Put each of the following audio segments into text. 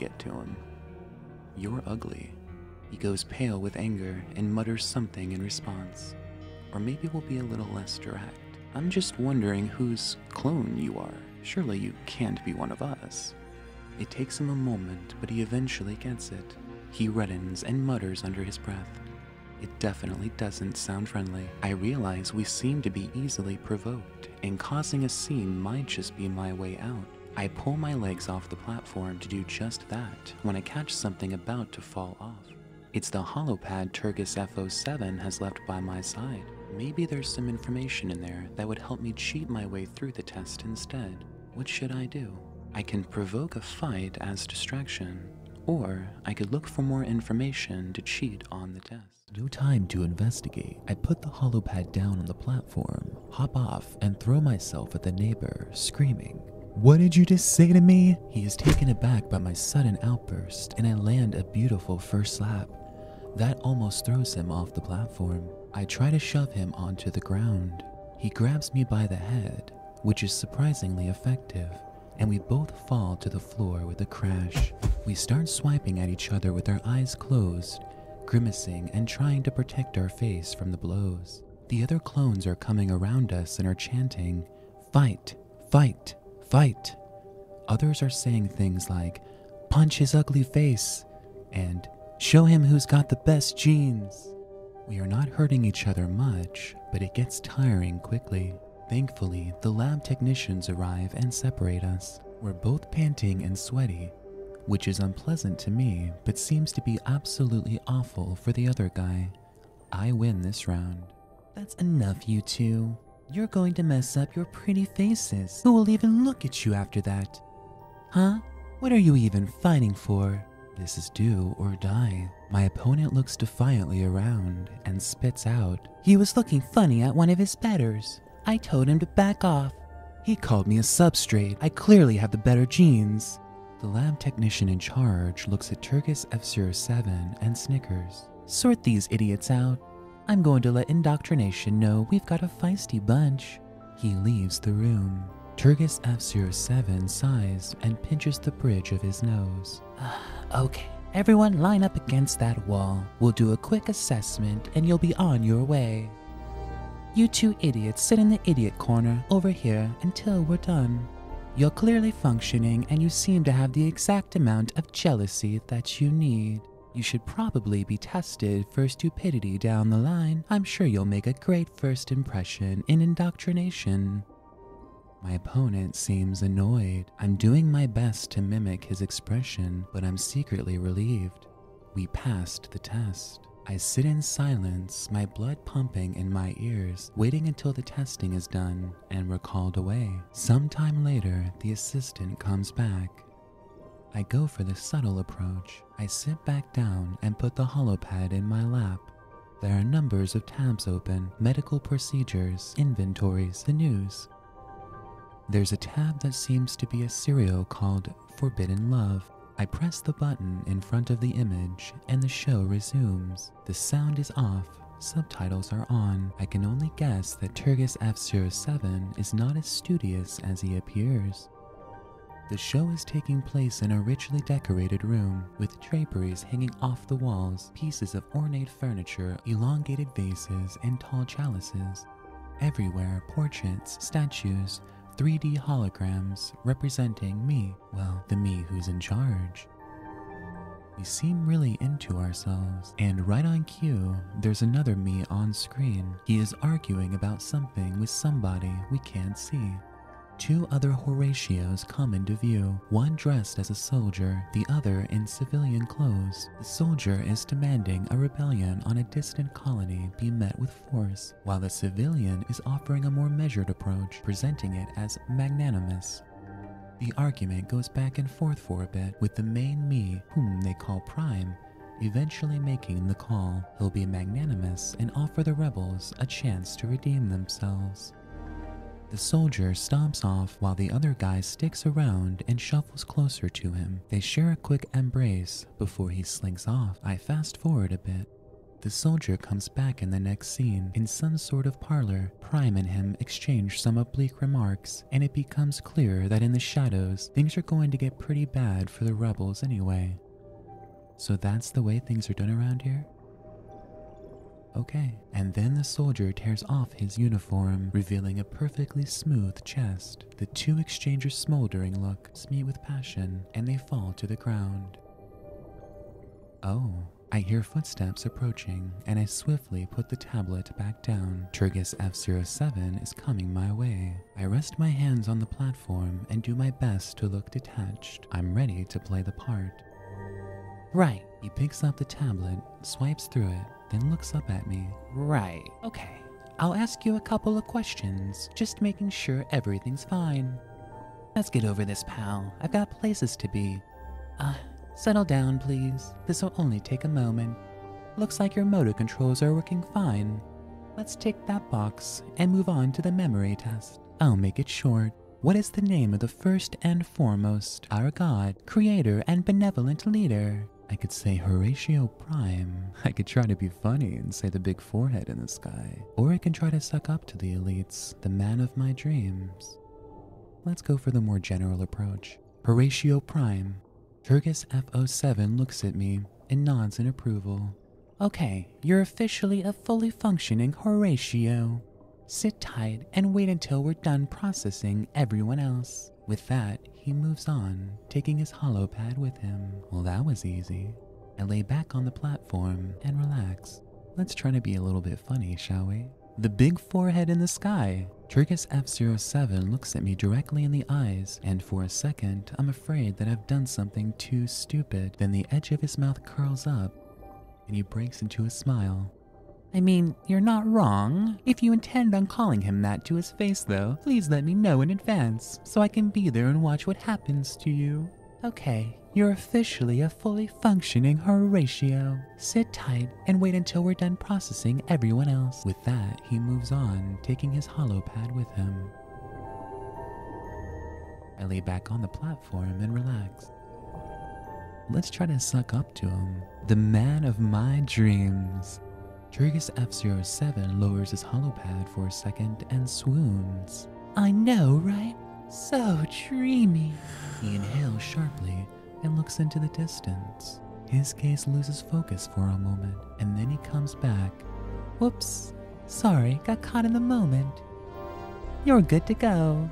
get to him. You're ugly. He goes pale with anger and mutters something in response. Or maybe we'll be a little less direct. I'm just wondering whose clone you are. Surely you can't be one of us. It takes him a moment, but he eventually gets it. He reddens and mutters under his breath. It definitely doesn't sound friendly. I realize we seem to be easily provoked, and causing a scene might just be my way out. I pull my legs off the platform to do just that when I catch something about to fall off. It's the holopad Turgis F07 has left by my side. Maybe there's some information in there that would help me cheat my way through the test instead. What should I do? I can provoke a fight as distraction, or I could look for more information to cheat on the test. No time to investigate. I put the holopad down on the platform, hop off, and throw myself at the neighbor, screaming, What did you just say to me? He is taken aback by my sudden outburst, and I land a beautiful first slap. That almost throws him off the platform. I try to shove him onto the ground. He grabs me by the head, which is surprisingly effective, and we both fall to the floor with a crash. We start swiping at each other with our eyes closed, grimacing and trying to protect our face from the blows. The other clones are coming around us and are chanting, Fight, fight, fight. Others are saying things like, Punch his ugly face, and Show him who's got the best genes. We are not hurting each other much, but it gets tiring quickly. Thankfully, the lab technicians arrive and separate us. We're both panting and sweaty, which is unpleasant to me, but seems to be absolutely awful for the other guy. I win this round. That's enough, you two. You're going to mess up your pretty faces. Who will even look at you after that? Huh? What are you even fighting for? This is do or die. My opponent looks defiantly around and spits out. He was looking funny at one of his betters. I told him to back off. He called me a substrate. I clearly have the better genes. The lab technician in charge looks at Turgis F07 and snickers. Sort these idiots out. I'm going to let indoctrination know we've got a feisty bunch. He leaves the room. Turgis F07 sighs and pinches the bridge of his nose. okay, everyone line up against that wall. We'll do a quick assessment and you'll be on your way. You two idiots sit in the idiot corner over here until we're done. You're clearly functioning and you seem to have the exact amount of jealousy that you need. You should probably be tested for stupidity down the line. I'm sure you'll make a great first impression in indoctrination. My opponent seems annoyed. I'm doing my best to mimic his expression, but I'm secretly relieved. We passed the test. I sit in silence, my blood pumping in my ears, waiting until the testing is done, and we're called away. Sometime later, the assistant comes back. I go for the subtle approach. I sit back down and put the holopad in my lap. There are numbers of tabs open medical procedures, inventories, the news. There's a tab that seems to be a serial called Forbidden Love. I press the button in front of the image and the show resumes. The sound is off, subtitles are on. I can only guess that Turgis F07 is not as studious as he appears. The show is taking place in a richly decorated room with draperies hanging off the walls, pieces of ornate furniture, elongated vases, and tall chalices. Everywhere, portraits, statues, 3D holograms representing me, well, the me who's in charge. We seem really into ourselves, and right on cue, there's another me on screen. He is arguing about something with somebody we can't see. Two other Horatios come into view, one dressed as a soldier, the other in civilian clothes. The soldier is demanding a rebellion on a distant colony be met with force, while the civilian is offering a more measured approach, presenting it as magnanimous. The argument goes back and forth for a bit, with the main me, whom they call Prime, eventually making the call. He'll be magnanimous and offer the rebels a chance to redeem themselves. The soldier stomps off while the other guy sticks around and shuffles closer to him. They share a quick embrace before he slinks off. I fast forward a bit. The soldier comes back in the next scene in some sort of parlor. Prime and him exchange some oblique remarks, and it becomes clear that in the shadows, things are going to get pretty bad for the rebels anyway. So that's the way things are done around here? Okay. And then the soldier tears off his uniform, revealing a perfectly smooth chest. The two exchange a smoldering look meet with passion, and they fall to the ground. Oh, I hear footsteps approaching, and I swiftly put the tablet back down. Turgis F07 is coming my way. I rest my hands on the platform and do my best to look detached. I'm ready to play the part. Right. He picks up the tablet, swipes through it, then looks up at me. Right. Okay. I'll ask you a couple of questions, just making sure everything's fine. Let's get over this, pal. I've got places to be. Uh, settle down, please. This'll only take a moment. Looks like your motor controls are working fine. Let's take that box and move on to the memory test. I'll make it short. What is the name of the first and foremost, our God, creator, and benevolent leader? I could say Horatio Prime. I could try to be funny and say the big forehead in the sky. Or I can try to suck up to the elites, the man of my dreams. Let's go for the more general approach. Horatio Prime. Turgis F07 looks at me and nods in approval. Okay, you're officially a fully functioning Horatio. Sit tight and wait until we're done processing everyone else. With that, he moves on, taking his holopad with him. Well, that was easy. I lay back on the platform and relax. Let's try to be a little bit funny, shall we? The big forehead in the sky. Turgis F07 looks at me directly in the eyes, and for a second, I'm afraid that I've done something too stupid. Then the edge of his mouth curls up, and he breaks into a smile. I mean, you're not wrong. If you intend on calling him that to his face, though, please let me know in advance so I can be there and watch what happens to you. Okay, you're officially a fully functioning Horatio. Sit tight and wait until we're done processing everyone else. With that, he moves on, taking his holopad with him. I lay back on the platform and relax. Let's try to suck up to him. The man of my dreams. Turgis F07 lowers his holopad for a second and swoons. I know, right? So dreamy. He inhales sharply and looks into the distance. His gaze loses focus for a moment, and then he comes back. Whoops. Sorry, got caught in the moment. You're good to go.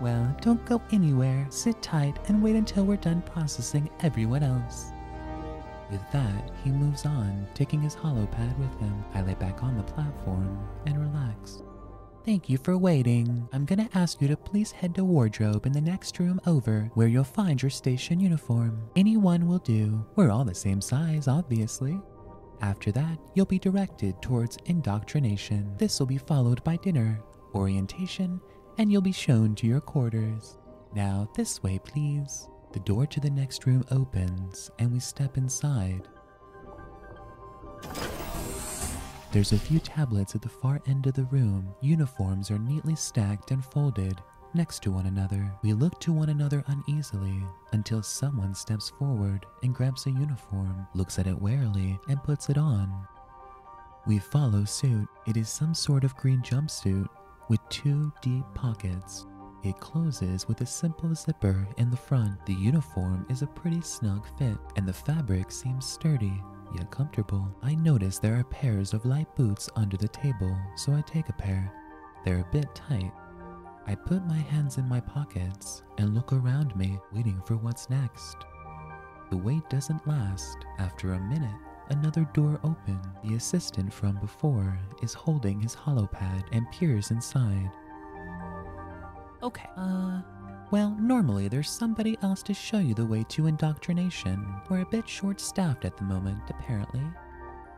Well, don't go anywhere. Sit tight and wait until we're done processing everyone else. With that, he moves on, taking his holopad with him. I lay back on the platform and relax. Thank you for waiting. I'm gonna ask you to please head to wardrobe in the next room over, where you'll find your station uniform. Anyone will do. We're all the same size, obviously. After that, you'll be directed towards indoctrination. This will be followed by dinner, orientation, and you'll be shown to your quarters. Now, this way, please. The door to the next room opens and we step inside. There's a few tablets at the far end of the room. Uniforms are neatly stacked and folded next to one another. We look to one another uneasily until someone steps forward and grabs a uniform, looks at it warily, and puts it on. We follow suit. It is some sort of green jumpsuit with two deep pockets. It closes with a simple zipper in the front. The uniform is a pretty snug fit, and the fabric seems sturdy yet comfortable. I notice there are pairs of light boots under the table, so I take a pair. They're a bit tight. I put my hands in my pockets and look around me, waiting for what's next. The wait doesn't last. After a minute, another door opens. The assistant from before is holding his holopad and peers inside. Okay. Uh, well, normally there's somebody else to show you the way to indoctrination. We're a bit short staffed at the moment, apparently.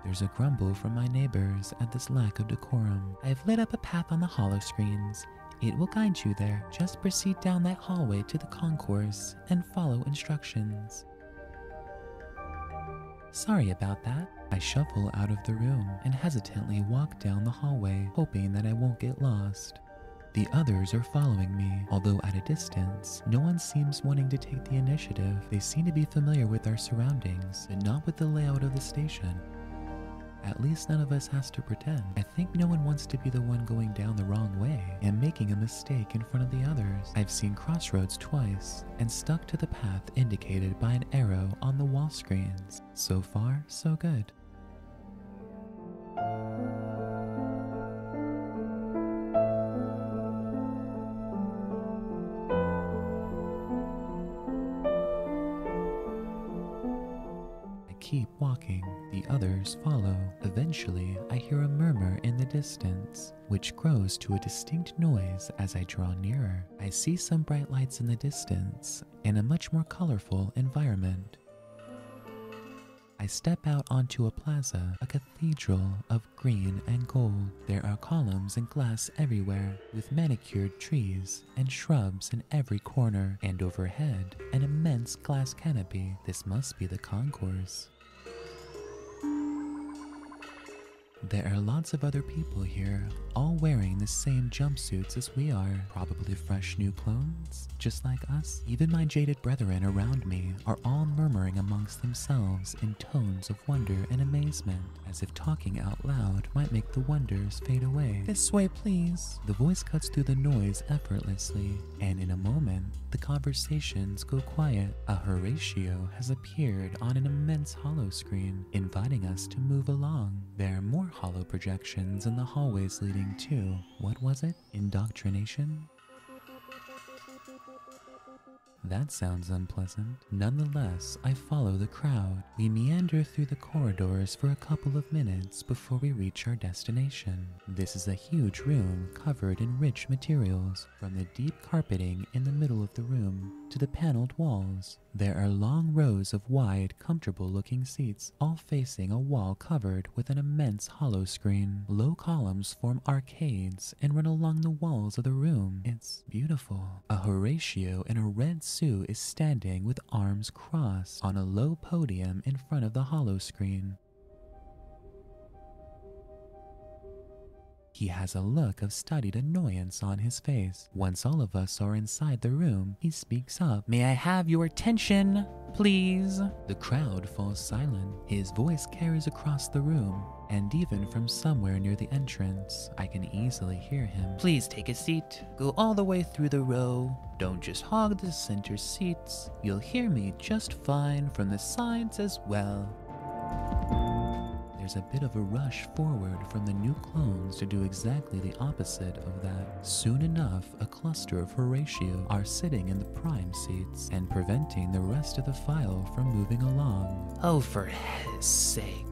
There's a grumble from my neighbors at this lack of decorum. I've lit up a path on the hollow screens. It will guide you there. Just proceed down that hallway to the concourse and follow instructions. Sorry about that. I shuffle out of the room and hesitantly walk down the hallway, hoping that I won't get lost. The others are following me, although at a distance. No one seems wanting to take the initiative. They seem to be familiar with our surroundings, but not with the layout of the station. At least none of us has to pretend. I think no one wants to be the one going down the wrong way and making a mistake in front of the others. I've seen crossroads twice and stuck to the path indicated by an arrow on the wall screens. So far, so good. Keep walking, the others follow. Eventually, I hear a murmur in the distance, which grows to a distinct noise as I draw nearer. I see some bright lights in the distance and a much more colorful environment. I step out onto a plaza, a cathedral of green and gold. There are columns and glass everywhere, with manicured trees and shrubs in every corner, and overhead, an immense glass canopy. This must be the concourse. There are lots of other people here, all wearing the same jumpsuits as we are. Probably fresh new clones, just like us. Even my jaded brethren around me are all murmuring amongst themselves in tones of wonder and amazement, as if talking out loud might make the wonders fade away. This way, please. The voice cuts through the noise effortlessly, and in a moment, the conversations go quiet. A Horatio has appeared on an immense hollow screen, inviting us to move along. There are more hollow projections in the hallways leading to, what was it? Indoctrination? That sounds unpleasant. Nonetheless, I follow the crowd. We meander through the corridors for a couple of minutes before we reach our destination. This is a huge room covered in rich materials, from the deep carpeting in the middle of the room to the paneled walls. There are long rows of wide, comfortable looking seats, all facing a wall covered with an immense hollow screen. Low columns form arcades and run along the walls of the room. It's beautiful. A Horatio in a red suit is standing with arms crossed on a low podium in front of the hollow screen. He has a look of studied annoyance on his face. Once all of us are inside the room, he speaks up. May I have your attention, please? The crowd falls silent. His voice carries across the room, and even from somewhere near the entrance, I can easily hear him. Please take a seat. Go all the way through the row. Don't just hog the center seats. You'll hear me just fine from the sides as well. There's a bit of a rush forward from the new clones to do exactly the opposite of that. Soon enough, a cluster of Horatio are sitting in the prime seats and preventing the rest of the file from moving along. Oh, for his sake.